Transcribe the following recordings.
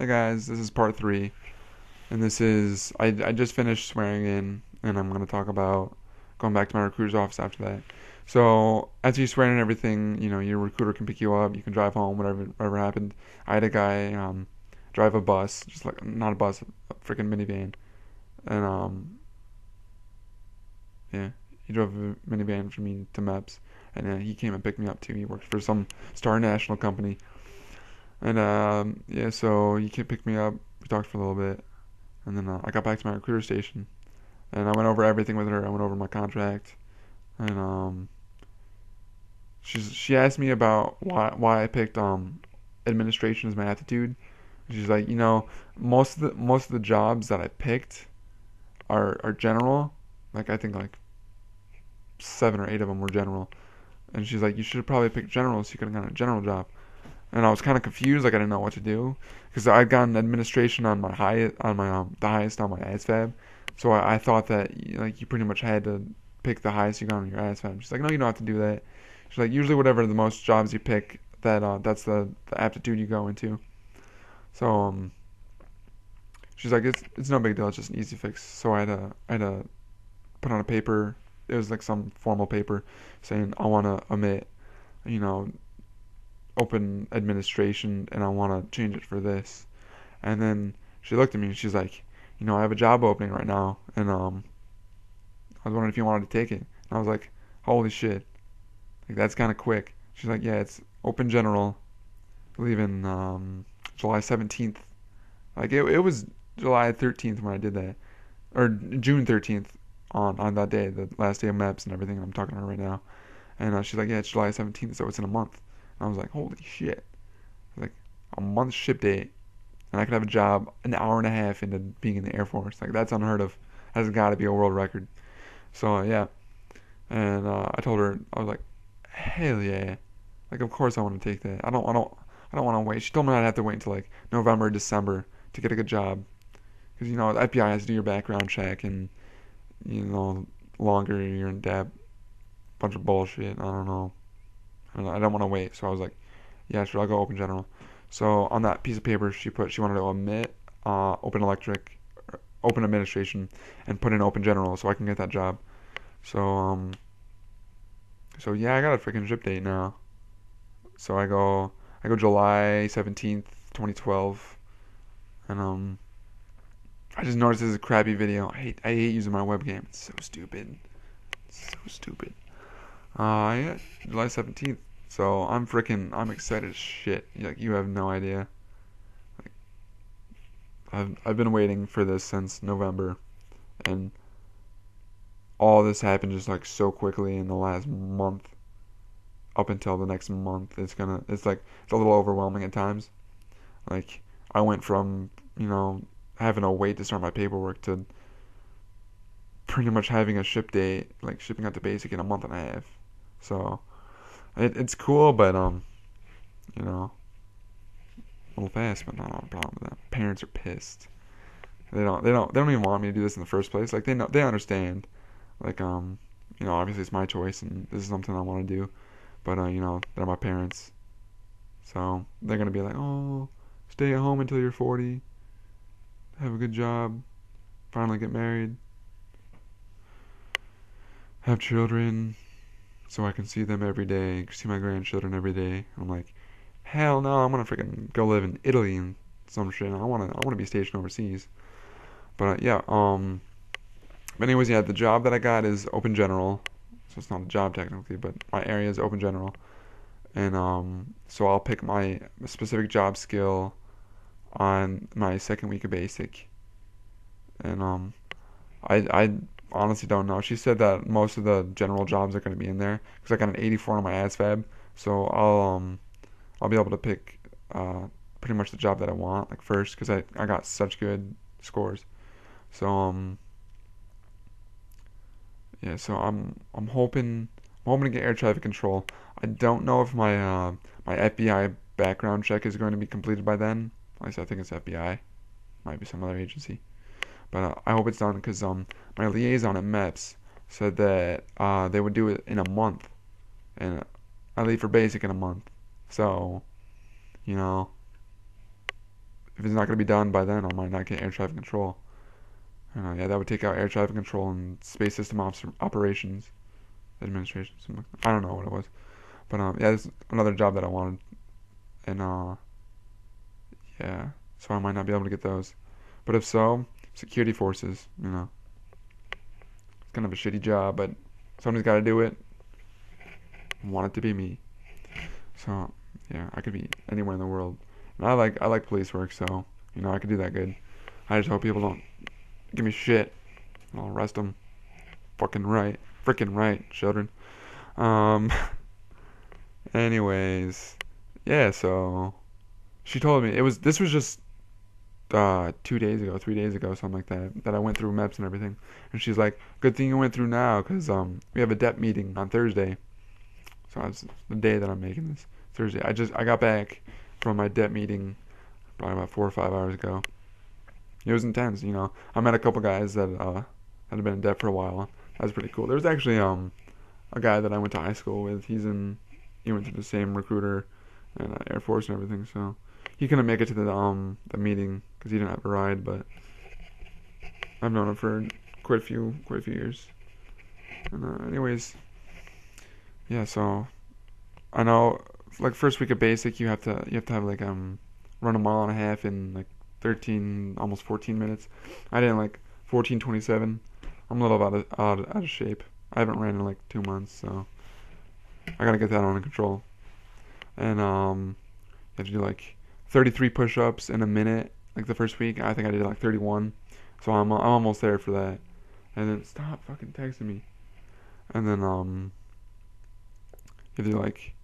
Hey guys, this is part three, and this is I, I just finished swearing in, and I'm gonna talk about going back to my recruiter's office after that. So as you swear in everything, you know your recruiter can pick you up, you can drive home, whatever whatever happened. I had a guy um, drive a bus, just like not a bus, a freaking minivan, and um, yeah, he drove a minivan for me to MEPS, and uh, he came and picked me up too. He worked for some Star National company and um, yeah, so he picked me up. We talked for a little bit, and then uh, I got back to my recruiter station, and I went over everything with her. I went over my contract, and um, she's she asked me about why why I picked um administration as my aptitude. She's like, you know, most of the most of the jobs that I picked are are general. Like I think like seven or eight of them were general, and she's like, you should probably pick general so you could have gotten a general job and I was kind of confused, like I didn't know what to do, because I'd gotten administration on my high on my um, the highest on my ASVAB, so I, I thought that like you pretty much had to pick the highest you got on your ASVAB. She's like, no, you don't have to do that. She's like, usually whatever the most jobs you pick, that uh, that's the, the aptitude you go into. So um, she's like, it's it's no big deal, it's just an easy fix. So I had to I had to put on a paper. It was like some formal paper saying I want to omit, you know, open administration and I want to change it for this. And then she looked at me and she's like, you know, I have a job opening right now and um I was wondering if you wanted to take it. And I was like, holy shit. Like that's kind of quick. She's like, yeah, it's open general. Leaving um July 17th. Like it it was July 13th when I did that. Or June 13th on on that day, the last day of MEPS and everything. I'm talking to her right now. And uh, she's like, yeah, it's July 17th, so it's in a month. I was like, holy shit. Like a month ship date. And I could have a job an hour and a half into being in the Air Force. Like that's unheard of. That's got to be a world record. So uh, yeah. And uh, I told her I was like, hell yeah. Like of course I want to take that. I don't I don't I don't want to wait. She told me I'd have to wait until like November, or December to get a good job. Because you know the FBI has to do your background check and you know longer you're in DEP. Bunch of bullshit. I don't know. I don't want to wait. So I was like, yeah, sure, I'll go open general. So on that piece of paper, she put she wanted to omit uh, open electric, open administration, and put in open general so I can get that job. So um, so yeah, I got a freaking ship date now. So I go I go July seventeenth, twenty twelve, and um, I just noticed this is a crappy video. I hate I hate using my webcam. It's so stupid. It's so stupid. Uh, yeah, July 17th. So I'm freaking, I'm excited as shit. Like, you have no idea. I've, I've been waiting for this since November. And all this happened just like so quickly in the last month. Up until the next month. It's gonna, it's like, it's a little overwhelming at times. Like, I went from, you know, having to wait to start my paperwork to pretty much having a ship date, like shipping out to basic in a month and a half. So it, it's cool, but um, you know, a little fast, but not a problem with that. Parents are pissed. They don't. They don't. They don't even want me to do this in the first place. Like they know. They understand. Like um, you know, obviously it's my choice, and this is something I want to do. But uh, you know, they're my parents, so they're gonna be like, oh, stay at home until you're 40. Have a good job. Finally get married. Have children so I can see them every day, see my grandchildren every day. I'm like, hell no, I'm gonna freaking go live in Italy and some shit. I wanna, I wanna be stationed overseas. But uh, yeah, um, but anyways, yeah, the job that I got is open general, so it's not a job technically, but my area is open general, and um, so I'll pick my specific job skill on my second week of basic, and um, I I honestly don't know. She said that most of the general jobs are going to be in there because I got an 84 on my ASVAB, so I'll um I'll be able to pick uh pretty much the job that I want like first because I I got such good scores. So um yeah, so I'm I'm hoping I'm hoping to get air traffic control. I don't know if my uh my FBI background check is going to be completed by then. At least I think it's FBI. Might be some other agency. But uh, I hope it's done because um, my liaison at MEPS said that uh, they would do it in a month, and I leave for basic in a month. So, you know, if it's not going to be done by then, I might not get air traffic control. Uh, yeah, that would take out air traffic control and space system op- operations administration. Something like I don't know what it was, but um, yeah, it's another job that I wanted, and uh, yeah, so I might not be able to get those. But if so, security forces, you know, it's kind of a shitty job, but somebody's got to do it. I want it to be me. So yeah, I could be anywhere in the world. And I like I like police work, so you know I could do that good. I just hope people don't give me shit. I'll arrest them. Fucking right, freaking right, children. Um. Anyways, yeah. So she told me it was. This was just uh, two days ago, three days ago, something like that, that I went through MEPS and everything. And she's like, "Good thing you went through now, cause um, we have a DEP meeting on Thursday." So that's the day that I'm making this Thursday. I just I got back from my DEP meeting probably about four or five hours ago. It was intense, you know. I met a couple guys that uh, had been in DEP for a while. That was pretty cool. There was actually um a guy that I went to high school with. He's in he went to the same recruiter and uh, Air Force and everything. So he couldn't make it to the um the meeting because he didn't have a ride. But I've known him for quite a few quite a few years. And uh, anyways, yeah. So I know like first week of basic, you have to you have to have like um run a mile and a half in like 13 almost 14 minutes. I didn't like 14:27. I'm a little out of out, out of shape. I haven't ran in like two months, so I gotta get that under control. And um, you have to do like 33 push-ups in a minute. Like the first week, I think I did like 31. So I'm I'm almost there for that. And then stop fucking texting me. And then um, you do like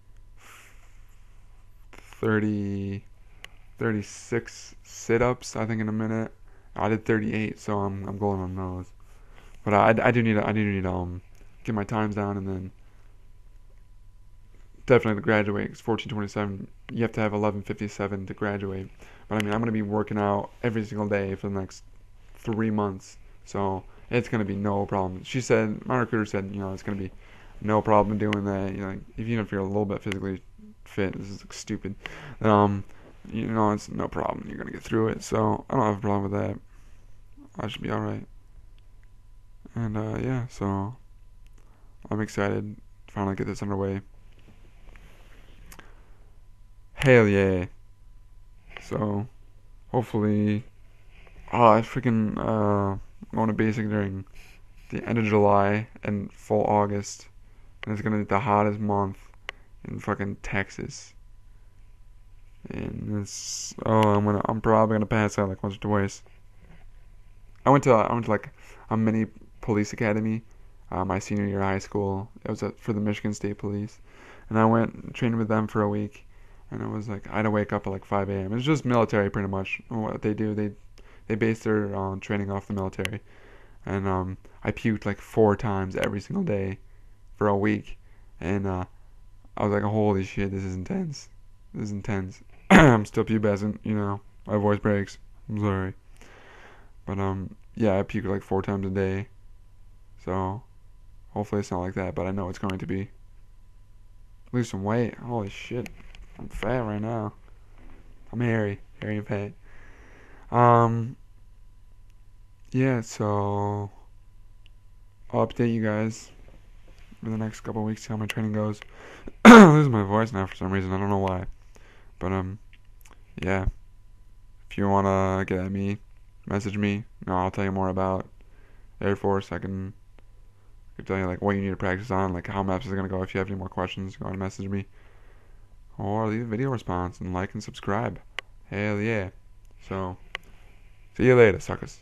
30, 36 sit-ups. I think in a minute. I did 38, so I'm I'm going on those. But I, I do need to, I do need to um get my times down and then definitely to graduate. It's 1427. You have to have 1157 to graduate. But I mean, I'm gonna be working out every single day for the next three months, so it's gonna be no problem. She said, my recruiter said, you know, it's gonna be no problem doing that. You know, even if you're a little bit physically fit, this is like, stupid. Um, you know, it's no problem. You're gonna get through it. So I don't have a problem with that. I should be all right. And uh, yeah, so I'm excited to finally get this underway. Hell yeah. So, hopefully, oh, I freaking uh, going to basic during the end of July and full August, and it's gonna be the hottest month in fucking Texas. And it's oh, I'm gonna I'm probably gonna pass out like once or twice. I went to I went to like a mini police academy, uh, my senior year of high school. It was for the Michigan State Police, and I went trained with them for a week and it was like I had to wake up at like 5 a.m. It's just military, pretty much. What they do, they they base their uh, training off the military, and um, I puked like four times every single day for a week, and uh, I was like, holy shit, this is intense. This is intense. I'm still pubescent, you know. My voice breaks. I'm sorry, but um, yeah, I puked like four times a day, so hopefully it's not like that. But I know it's going to be. Lose some weight. Holy shit. I'm fat right now. I'm hairy, hairy and fat. Um, yeah, so I'll update you guys for the next couple weeks, see how my training goes. losing my voice now for some reason. I don't know why, but um, yeah. If you wanna get at me, message me. No, I'll tell you more about Air Force. I can, I can tell you like what you need to practice on, like how MEPS is gonna go. If you have any more questions, go and message me or leave a video response and like and subscribe. Hell yeah. So, see you later, suckers.